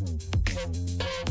Mm-hmm.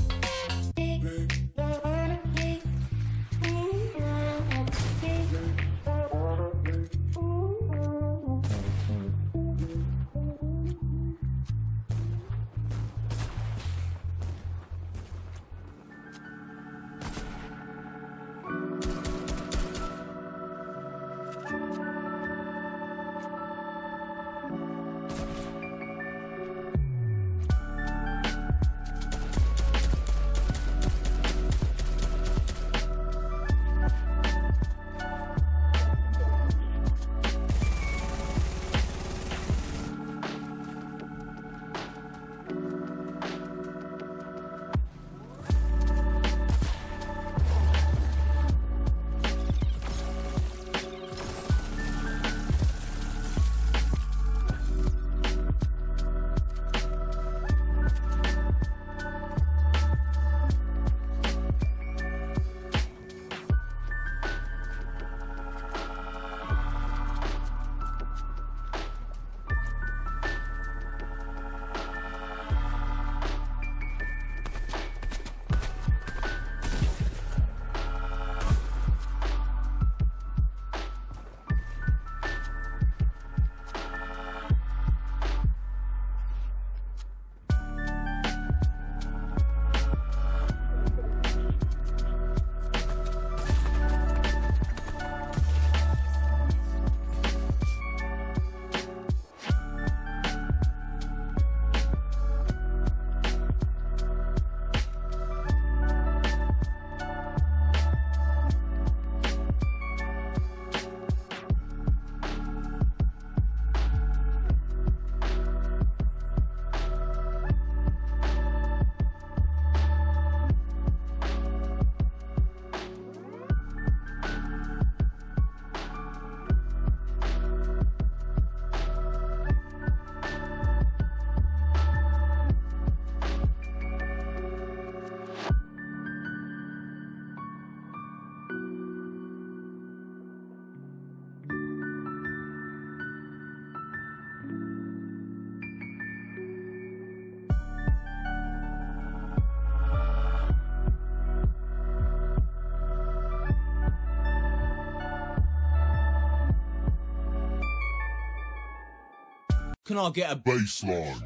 Can I get a baseline?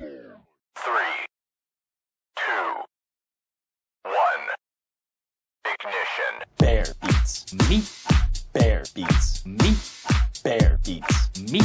Three, two, one. Ignition. Bear beats me. Bear beats me. Bear beats me.